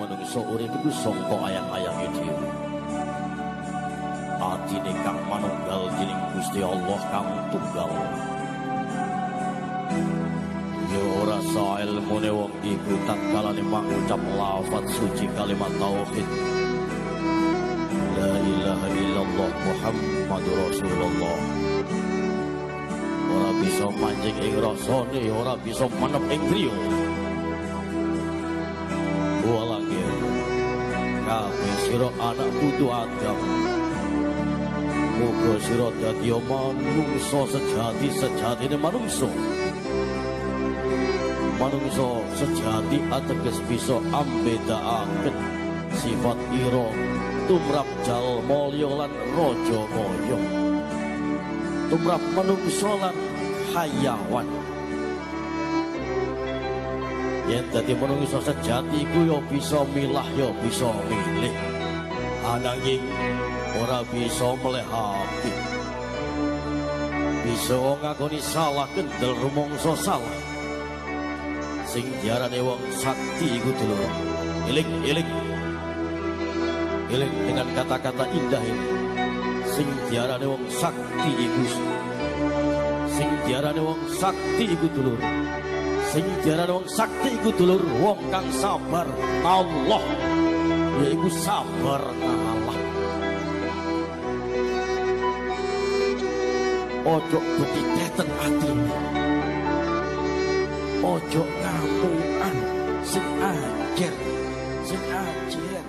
Manungsa urip iku sangka ayang-ayange dhewe. Atine kang manunggal dening Gusti Allah kang tunggal. Ya ora sa ilmune wong iku tatkalane mangucap lafaz suci kalimat tauhid. La ilaha illallah Muhammadur Rasulullah. Ora bisa manjing ing rasane, ora bisa manep ing griya. Kabeh sira anak putu Adam. Muga sira dadi manungsa sejati sejatine manungsa. Manungsa sejati ateges bisa ambedakaken sifat ira tumrap jal mulya lan raja kaya tumrap manungsa lan hayawan yen dadi manungsa sejati ku yo bisa milah yo bisa milih. Ananging ora bisa meleh hati. Bisa ngakoni salah kendel rumangsa salah. Sing diarani wong sakti iku dulur iling iling iling dengan kata-kata indah ini. Sing diarani wong sakti iku. Sing diarani wong sakti iku dulur sing diarani wong sakti iku dulur wong kang sabar. Allah. Yaiku sabar ngalah ojo beti teten atine. Ojo ngamukan sing ajer sing ajer